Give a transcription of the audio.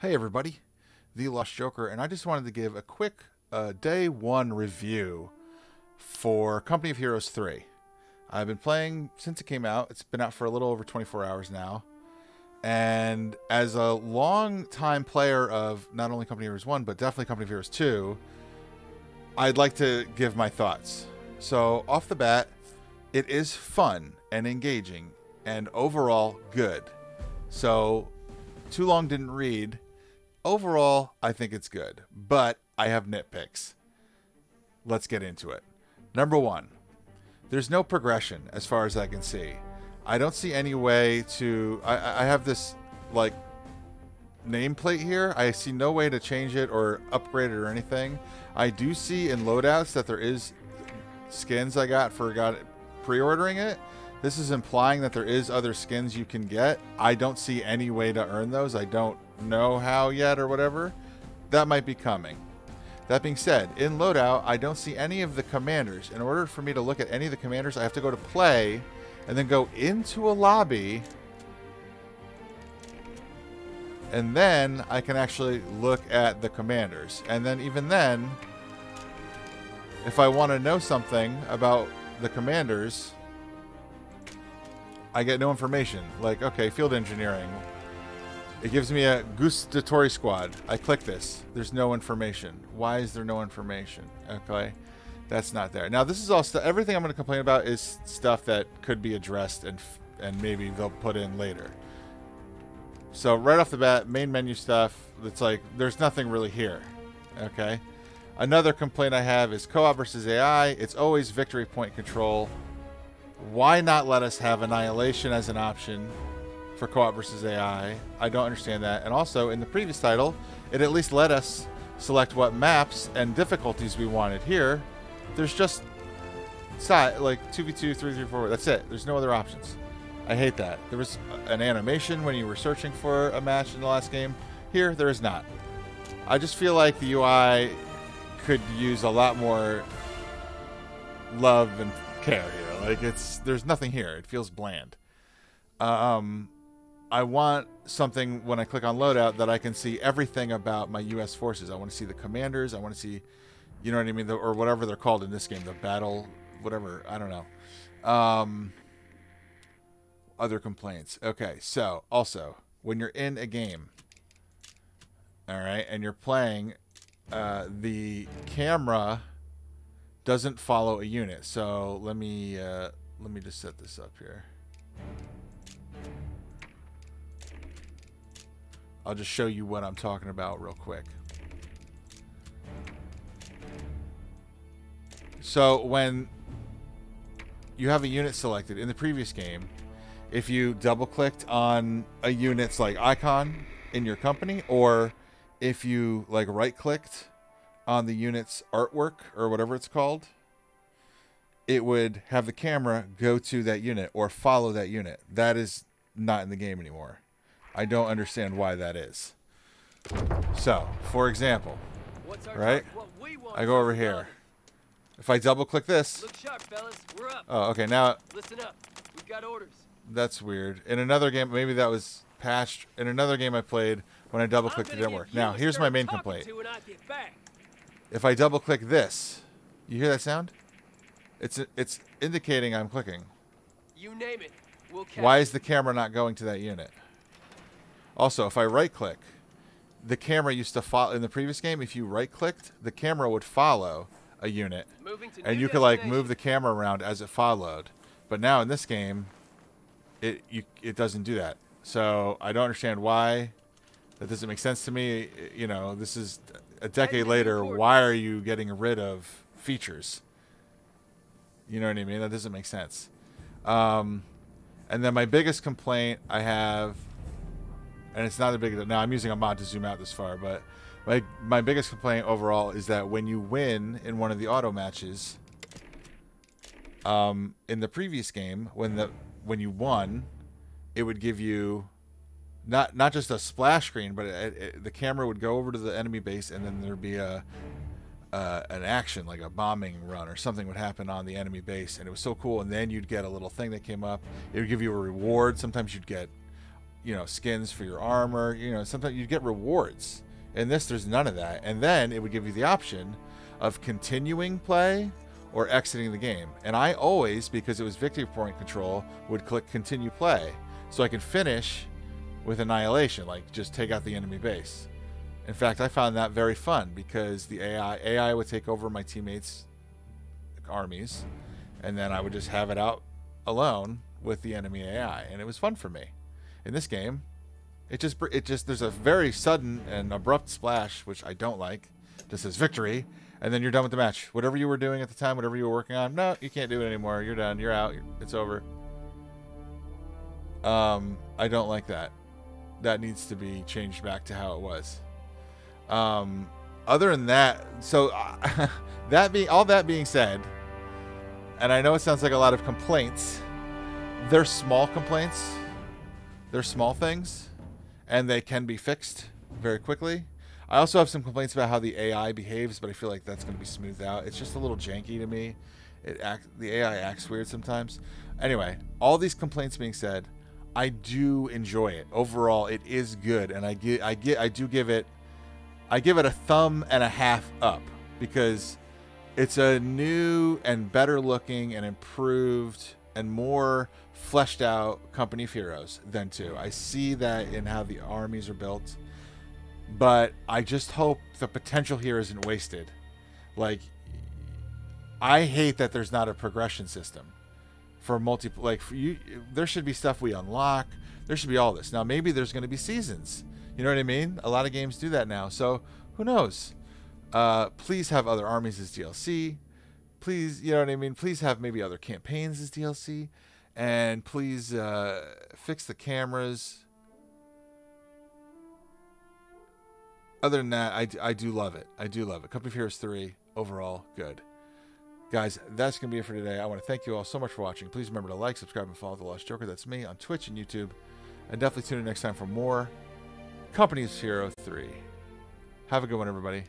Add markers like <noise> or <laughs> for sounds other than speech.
Hey everybody, the Lost Joker, and I just wanted to give a quick uh, day one review for Company of Heroes 3. I've been playing since it came out. It's been out for a little over 24 hours now. And as a long time player of not only Company of Heroes 1, but definitely Company of Heroes 2, I'd like to give my thoughts. So, off the bat, it is fun and engaging and overall good. So, too long didn't read overall, I think it's good, but I have nitpicks. Let's get into it. Number one, there's no progression as far as I can see. I don't see any way to. I, I have this like nameplate here. I see no way to change it or upgrade it or anything. I do see in loadouts that there is skins I got for got pre-ordering it. This is implying that there is other skins you can get. I don't see any way to earn those. I don't know how yet or whatever, that might be coming. That being said, in loadout, I don't see any of the commanders. In order for me to look at any of the commanders, I have to go to play and then go into a lobby. And then I can actually look at the commanders. And then even then, if I want to know something about the commanders, I get no information. Like, okay, field engineering. It gives me a gustatory squad. I click this. There's no information. Why is there no information? Okay. That's not there. Now, this is all stuff. Everything I'm going to complain about is stuff that could be addressed and and maybe they'll put in later. So right off the bat, main menu stuff. It's like there's nothing really here. Okay. Another complaint I have is co-op versus AI. It's always victory point control. Why not let us have annihilation as an option? for co-op versus AI. I don't understand that. And also, in the previous title, it at least let us select what maps and difficulties we wanted. Here, there's just like 2v2, 3v4. That's it. There's no other options. I hate that. There was an animation when you were searching for a match in the last game. Here, there is not. I just feel like the UI could use a lot more love and care here. Like it's there's nothing here. It feels bland. Um, I want something when I click on loadout that I can see everything about my U.S. forces. I want to see the commanders. I want to see, you know what I mean, the, or whatever they're called in this game, the battle, whatever. I don't know. Um, other complaints. Okay, so also when you're in a game, all right, and you're playing, uh, the camera doesn't follow a unit. So let me uh, let me just set this up here. I'll just show you what I'm talking about real quick. So when you have a unit selected in the previous game, if you double clicked on a unit's like icon in your company, or if you like right clicked on the unit's artwork or whatever it's called, it would have the camera go to that unit or follow that unit. That is not in the game anymore. I don't understand why that is. So, for example, right? I go over here. If I double click this. Sharp, oh, okay. Now. Listen up. We've got orders. That's weird. In another game, maybe that was patched. In another game I played, when I double clicked, it didn't work. Now, here's my main complaint. If I double click this, you hear that sound? It's it's indicating I'm clicking. You name it. We'll Why is the camera not going to that unit? Also, if I right click, the camera used to follow in the previous game. If you right clicked, the camera would follow a unit, and you could like move the camera around as it followed. But now in this game, it you it doesn't do that. So I don't understand why. That doesn't make sense to me. You know, this is a decade later. Why are you getting rid of features? You know what I mean? That doesn't make sense. Um, and then my biggest complaint I have and it's not a big now i'm using a mod to zoom out this far but my my biggest complaint overall is that when you win in one of the auto matches um in the previous game when the when you won it would give you not not just a splash screen but it, it, the camera would go over to the enemy base and then there'd be a uh, an action like a bombing run or something would happen on the enemy base and it was so cool and then you'd get a little thing that came up it would give you a reward sometimes you'd get you know, skins for your armor. You know, sometimes you'd get rewards. In this, there's none of that. And then it would give you the option of continuing play or exiting the game. And I always, because it was victory point control, would click continue play so I can finish with annihilation, like just take out the enemy base. In fact, I found that very fun because the AI AI would take over my teammates' armies, and then I would just have it out alone with the enemy AI, and it was fun for me. In this game, it just it just there's a very sudden and abrupt splash, which I don't like. Just says victory, and then you're done with the match. Whatever you were doing at the time, whatever you were working on, no, you can't do it anymore. You're done. You're out. It's over. Um, I don't like that. That needs to be changed back to how it was. Um, other than that, so uh, <laughs> that being all that being said, and I know it sounds like a lot of complaints. They're small complaints. They're small things, and they can be fixed very quickly. I also have some complaints about how the AI behaves, but I feel like that's going to be smoothed out. It's just a little janky to me. It act the AI acts weird sometimes. Anyway, all these complaints being said, I do enjoy it. Overall, it is good, and I get I get I do give it I give it a thumb and a half up because it's a new and better looking and improved and more fleshed out company of heroes than two. I see that in how the armies are built, but I just hope the potential here isn't wasted. Like, I hate that there's not a progression system for multi. Like, for you, there should be stuff we unlock. There should be all this. Now, maybe there's going to be seasons. You know what I mean? A lot of games do that now. So who knows? Uh, please have other armies as DLC. Please, you know what I mean? Please have maybe other campaigns as DLC. And please uh, fix the cameras. Other than that, I, I do love it. I do love it. Company of Heroes 3, overall, good. Guys, that's going to be it for today. I want to thank you all so much for watching. Please remember to like, subscribe, and follow The Lost Joker. That's me on Twitch and YouTube. And definitely tune in next time for more Company of Hero 3. Have a good one, everybody.